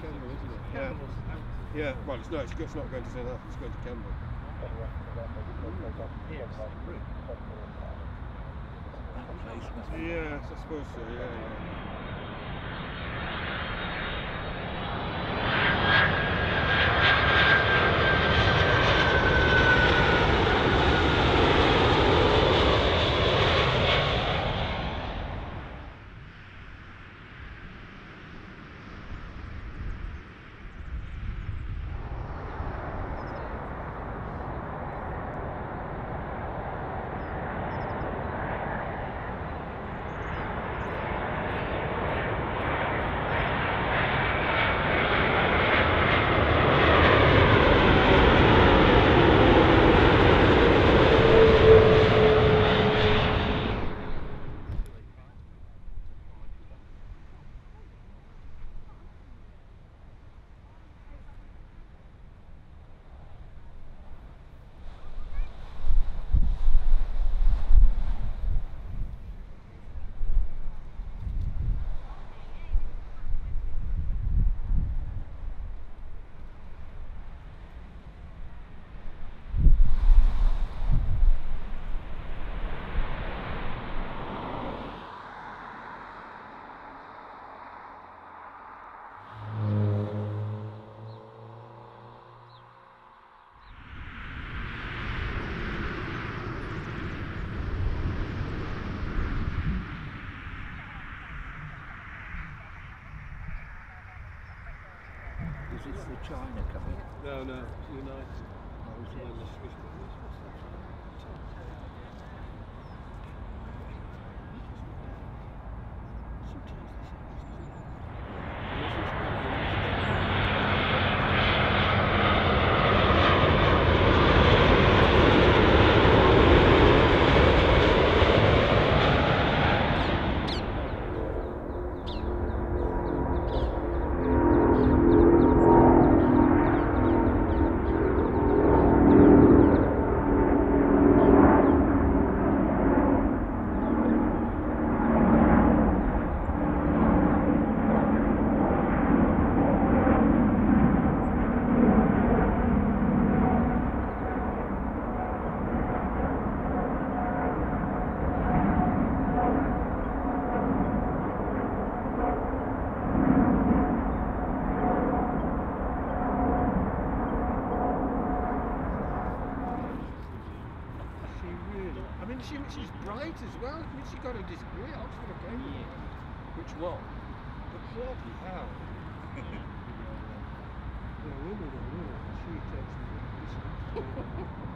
Kemble, isn't it? Yeah. Yeah, well, it's, no, it's, it's not going to St. Athens, it's going to Kemble. Yeah, I suppose so, yeah. yeah. Is this the China coming? No, no, United. Oh, is it? the Swiss brothers. She really. I mean, she, she's bright as well. I mean, she got a degree at Oxford, okay? Which one? But bloody hell. yeah, women are women. She takes me.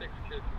My love.